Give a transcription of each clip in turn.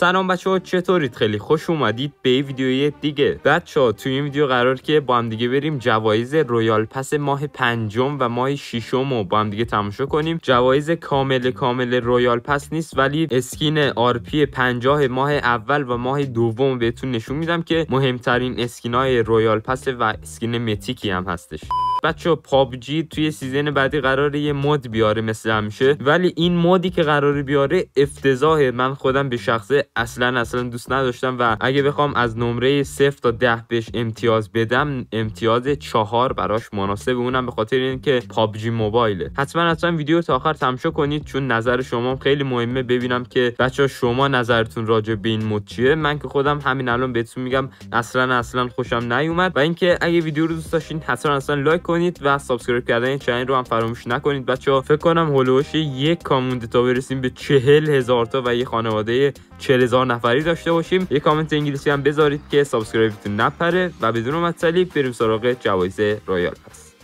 سلام بچه ها چطورید؟ خیلی خوش اومدید به ویدیوی دیگه. بچه ها توی این ویدیو قرار که با هم دیگه بریم جوایز Royal Pass ماه پنجم و ماه ششم رو با هم دیگه تماشا کنیم. جوایز کامل کامل Royal Pass نیست ولی skin RP پنجاه ماه اول و ماه دوم بهتون نشون میدم که مهمترین skin های Royal Pass و skin mythic ی هم هستش. بچه پابجی توی season بعدی قراره یه mode بیاره مثل همیشه. ولی این mode ی که قراره بیاره افتضاحه. من خودم به شخصه اصلا اصلا دوست نداشتم و اگه بخوام از نمره 0 تا 10 بهش امتیاز بدم امتیاز چهار براش مناسب. اونم به خاطر اینکه پابجی موبایله. حتما حتما ویدیو تا آخر تماشا کنید چون نظر شما خیلی مهمه. ببینم که بچه شما نظرتون راجع به این mode چیه. من که خودم همین الان بهتون میگم اصلا اصلا خوشم نیومد. و اینکه اگه ویدیو رو دوست داشتین حتما اصلا لایک کنید و subscribe کردن این channel رو هم فراموش نکنید. بچه ها فکر کنم حول و حوش یک K مونده تا برسیم به چهل هزار تا و یه خانواده چهل هزار نفری داشته باشیم. یه کامنت انگلیسی هم بذارید که subscribe تون نپره و بدون معطلی بریم سراغ جوایز Royal Pass.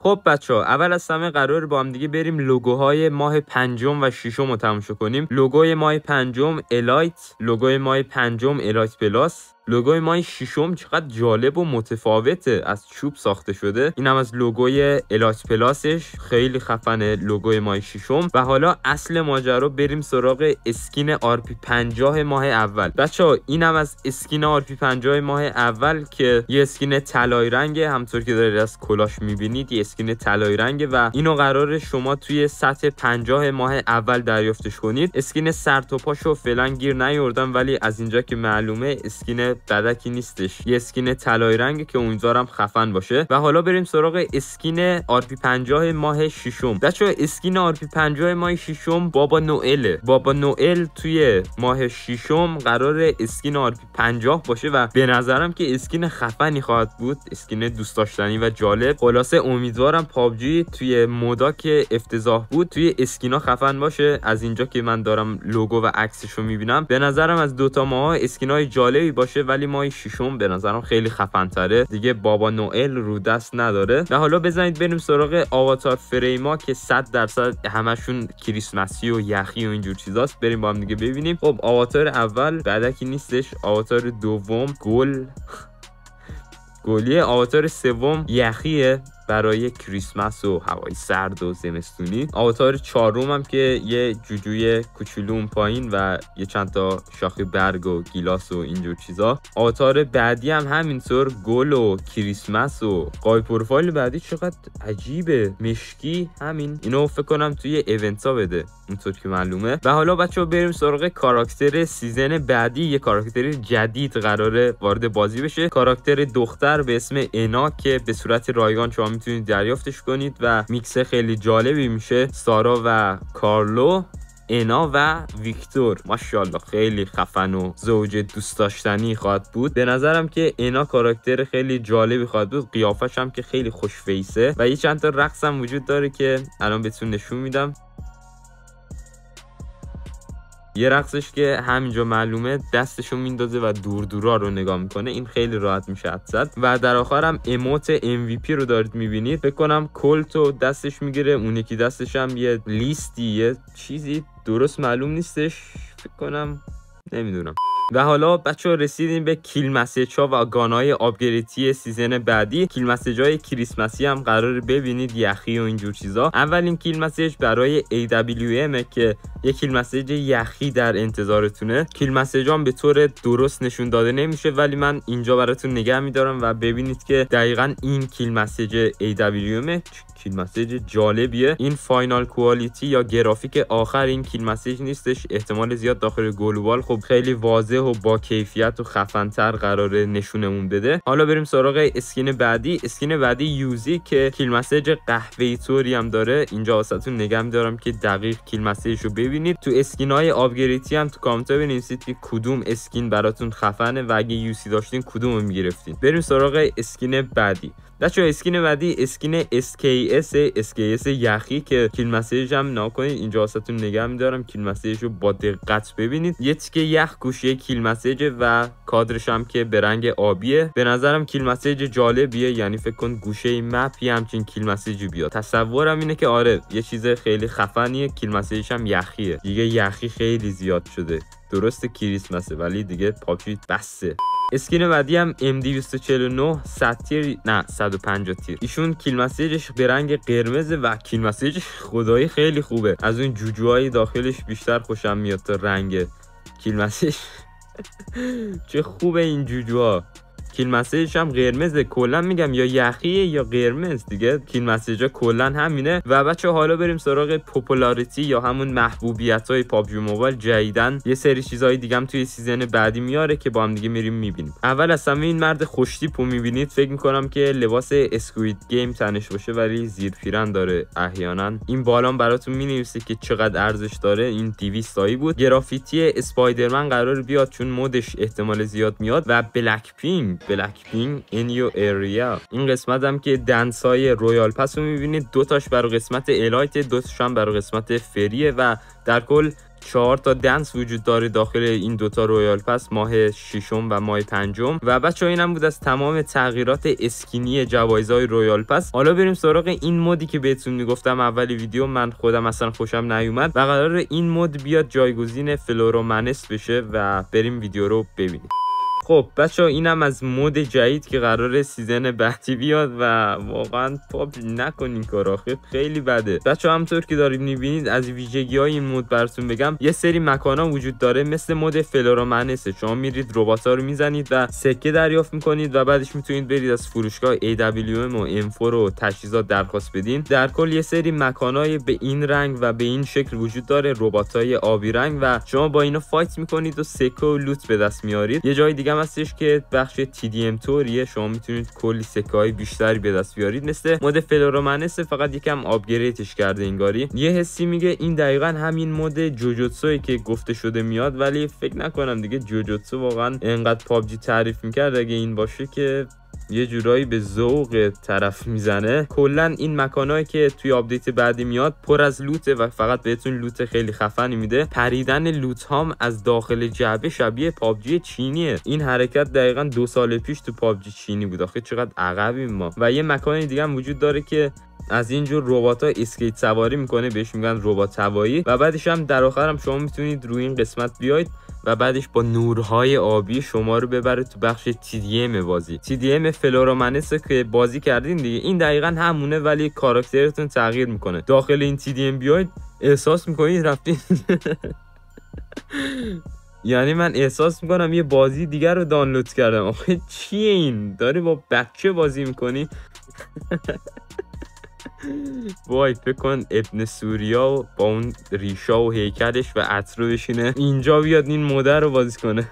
خب بچه ها اول از همه قرار با هم دیگه بریم لوگوهای ماه پنجم و ششم رو تماشا کنیم. لوگوی ماه پنجم Elite لوگوی ماه پنجم Elite Plus لوگوی ماه ششم چقدر جالب و متفاوته. از چوب ساخته شده. این هم از لوگوی Elite Plus ش. خیلی خفنه لوگوی ماه ششم. و حالا اصل ماجرا بریم سراغ skin RP 50 ماه اول. بچه ها این هم از skin RP 50 ماه اول که یه skin طلایی رنگه. همونطور که دارید از کلاهش می‌بینید یه skin طلایی رنگه و اینو قرار شما توی سطح 50 ماه اول دریافتش کنید. skin سر تا پاشو فعلا گیر نیوردم ولی از اینجا که معلومه skin بدکی نیستش. یه skin طلایی رنگه که امیدوارم خفن باشه. و حالا بریم سراغ skin RP 50 ماه ششم. بچا skin RP 50 ماه ششم بابا نوئل. بابا نوئل توی ماه ششم قرار skin RP 50 باشه و به نظرم که skin خفنی خواهد بود. skin دوست داشتنی و جالب. خلاصه امیدوارم پابجی توی mode ا که افتضاح بود. توی skin ا خفن باشه. از اینجا که من دارم لوگو و عکسش رو می‌بینم. به نظرم از دوتا ماه skin ای جالبی باشه ولی ماه ششم به نظرم خیلی خفن تره دیگه بابا نوئل رو دست نداره. و حالا بزنید بریم سراغ avatar frame ا که 100 درصد همشون کریسمسی و یخی و اینجور چیزاست. بریم با هم دیگه ببینیم. خب آواتار اول بعدکی نیستش. آواتار دوم گل. گلیه. آواتار سوم یخیه. برای کریسمس و هوای سرد و زمستونی. آواتار چهارم هم که یه جوجوی کوچولو پایین و یه چند تا شاخه برگ و گیلاس و اینجور چیزا. آواتار بعدی هم همینطور گل و کریسمس و قای پروفایل بعدی چقدر عجیبه. مشکی همین. اینو فکر کنم توی event ها بده. اونطور که معلومه. و حالا بچه بریم سراغ کاراکتر season بعدی. یه کاراکتر جدید قراره وارد بازی بشه. کاراکتر دختر به اسم انا که به صورت رایگان شما می‌تونید دریافتش کنید و میکس خیلی جالبی میشه سارا و کارلو انا و ویکتور. ماشاءالله خیلی خفن و زوج دوست داشتنی خواهد بود. به نظرم که انا کاراکتر خیلی جالبی خواهد بود. قیافش هم که خیلی خوش face ه و یه چند تا رقص هم وجود داره که الان بهتون نشون میدم. یه رقصش که همینجا معلومه دستشو میندازه و دور دورا رو نگاه می‌کنه. این خیلی راحت میشه حد و در آخرم اموت MVP رو دارید می‌بینید. فکر کنم کلتو دستش می‌گیره. اون یکی دستش هم یه لیستی یه چیزی درست معلوم نیستش. فکر کنم نمی‌دونم. و حالا بچه رسیدیم به کیل و گانای آبگریتی سیزن بعدی. کیل مسیج های کریسمسی هم قرار ببینید یخی و اینجور چیزا. اولین کیل برای AWM که یک kill message یخی در انتظارتونه. kill message هم به طور درست نشون داده نمیشه ولی من اینجا براتون نگه میدارم و ببینید که دقیقا این kill message AWM kill message جالبیه. این final quality یا گرافیک آخر این kill message نیستش. احتمال زیاد داخل global. خب خیلی واضح و با کیفیت و خفنتر قراره نشونمون بده. حالا بریم سراغ skin بعدی. skin بعدی یوزی که kill message قهوه‌ای طوری هم داره. اینجا واسهتون نگه میدارم که دقیق kill message رو ببینید. تو skin های upgrade ی هم تو کامنت بنویسید که کدوم skin براتون خفنه و اگه UC داشتین کدوم رو می‌گرفتین. بریم سراغ skin بعدی. بچه اسکین بعدی اسکین SKS SKS SKS یخی که کیل مسیج هم ناکنید اینجا واسهتون نگه میدارم. کیل مسیج رو با دقت ببینید. یه تیکه یخ گوشه کیل مسیج و کادرش هم که به رنگ آبیه. به نظرم کیل مسیج جالبیه. یعنی فکر کن گوشه مپ یه همچین کیل مسیجی بیاد. تصورم اینه که آره یه چیز خیلی خفنیه. کیل مسیجش هم یخیه. دیگه یخی خیلی زیاد شده. درست کریسمسه ولی دیگه پاپی بسته skin بعدی هم M249 100 تیر نه 150 تیر. ایشون kill message ش به رنگ قرمز و kill message ش خدایی خیلی خوبه. از اون جوجوهای داخلش بیشتر خوشم میاد تا رنگ kill message. چه خوبه این جوجوها. kill message ش هم قرمزه کلا میگم یا یخیه یا قرمز دیگه. kill message کلا همینه. و بچه حالا بریم سراغ popularity یا همون محبوبیت های پابجی موبایل جدیدا یه سری چیزهای دیگه هم توی season بعدی میاره که با هم دیگه میریم می‌بینیم. اول از همه این مرد خوشتیپ رو می‌بینید. فکر می‌کنم که لباس Squid Game تنش باشه ولی زیر پیرن داره احیانا. این بالام براتون می‌نویسه که چقدر ارزش داره. این 200 تایی بود. گرافیتی اسپایدرمن قرار بیاد چون mode ش احتمال زیاد میاد. و Blackpink Blackpink in your area این قسمت هم که dance های Royal Pass رو می‌بینید. دوتاش برای قسمت Elite دوتاش هم برای قسمت free ه و در کل چهار تا dance وجود داره داخل این دوتا Royal Pass ماه ششم و ماه پنجم. و بچه ها اینم بود از تمام تغییرات skin ی جوایزهای Royal Pass. حالا بریم سراغ این mode ی که بهتون می‌گفتم اولی ویدیو. من خودم اصلا خوشم نیومد و قرار این mode بیاد جایگزین Flora Menace بشه و بریم ویدیو رو ببینیم. خب بچه اینم از mode جدید که قرار season بعدی بیاد و واقعا پاپ نکنین کار خیلی بده. بچه همطور که دارید می‌بینید از ویژگی های این mode براتون بگم. یه سری مکان ها وجود داره مثل mode Flora Menace ه شما میرید ربات ها رو می‌زنید و سکه دریافت می‌کنید و بعدش می‌تونید برید از فروشگاه AWM و M4 و تجهیزات درخواست بدین. در کل یه سری مکانهای به این رنگ و به این شکل وجود داره ربات های آبی رنگ و شما با اینا fight می‌کنید و سکه و loot به دست میارید یه جای دیگه هم هستش که بخش TDM طوریه شما می‌تونید کلی سکه های بیشتری به دست بیارید. مثل mode Flora Menace فقط یکم upgrade ش کرده انگاری. یه حسی میگه این دقیقا همین mode جوجوتسوی که گفته شده میاد ولی فکر نکنم دیگه جوجوتسو واقعا انقدر پابجی تعریف می‌کرد. اگه این باشه که یه جورایی به ذوق طرف می‌زنه. کلا این مکانهایی که توی update بعدی میاد پر از loot ه و فقط بهتون loot خیلی خفنی میده. پریدن loot هام از داخل جعبه شبیه پابجی چینیه. این حرکت دقیقا دو سال پیش تو پابجی چینی بود. آخه چقدر عقبیم ما. و یه مکان دیگه هم وجود داره که از اینجور ربات ها اسکیت سواری می‌کنه. بهش میگن ربات هوایی و بعدش هم در آخر هم شما می‌تونید روی این قسمت بیاید. و بعدش با نورهای آبی شما رو ببره تو بخش TDM بازی. TDM Flora Menace که بازی کردین دیگه. این دقیقا همونه ولی کاراکترتون تغییر می‌کنه. داخل این TDM بیاید احساس می‌کنید رفتین. یعنی من احساس می‌کنم یه بازی دیگر رو دانلود کردم. آخه چیه این؟ داری با بچه بازی می‌کنی؟ وای فکر کن ابن سوریا با اون ریشا و هیکلش و عطرو بشینه. اینجا بیاد این mode رو بازی کنه.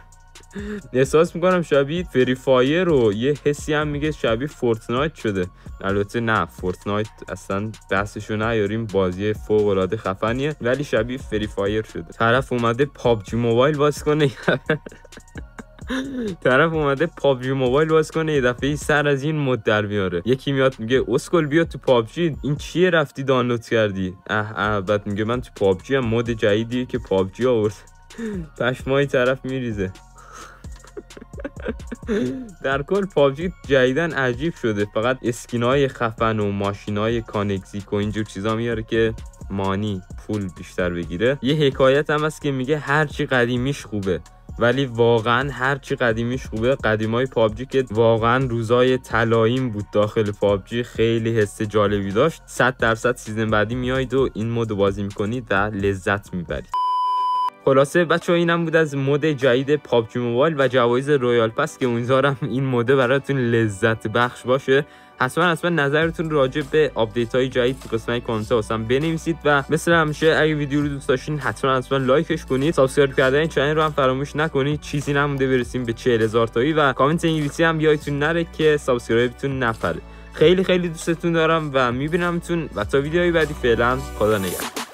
احساس می‌کنم شبیه Free Fire و یه حسی هم میگه شبیه Fortnite شده. البته نه Fortnite اصلا بحثشو نیاریم بازی فوق العاده خفنیه ولی شبیه Free Fire شده. طرف اومده پابجی موبایل باز کنه. طرف اومده پابجی موبایل باز کنه یه دفعه سر از این mode در میاره. یکی میاد میگه اسکل بیا تو پابجی. این چیه رفتی دانلود کردی؟ اه اه. بعد میگه من تو پابجی هم mode جدیدیه که پابجی آورد. پشمای طرف میریزه. در کل پابجی جدیدن عجیب شده. فقط skin ای خفن و ماشینای Koenigsegg و اینجور چیزا میاره که money پول بیشتر بگیره. یه حکایت هم هست که میگه هرچی قدیمیش خوبه. ولی واقعا هرچی قدیمیش خوبه قدیمای پابجی که واقعا روزای طلاییم بود داخل پابجی خیلی حس جالبی داشت. 100 درصد season بعدی میایید و این mode بازی می‌کنید و لذت می‌برید. خلاصه بچه ها اینم بود از mode جدید پابجی موبایل و جوایز Royale Pass که امیدوارم این mode ه براتون لذت بخش باشه. حتما حتما نظرتون راجع به update های جدید تو قسمت کامنت واسم بنویسید و مثل همیشه اگه ویدیو رو دوست داشتین حتما حتما like ش کنید. subscribe کردن این channel رو هم فراموش نکنید. چیزی نمونده برسیم به 40000 تایی و کامنت انگلیسی هم یادتون نره که subscribe تون نپره خیلی خیلی دوستتون دارم و میبینمتون و تا ویدیوهای بعدی فعلا خدا نگهدار.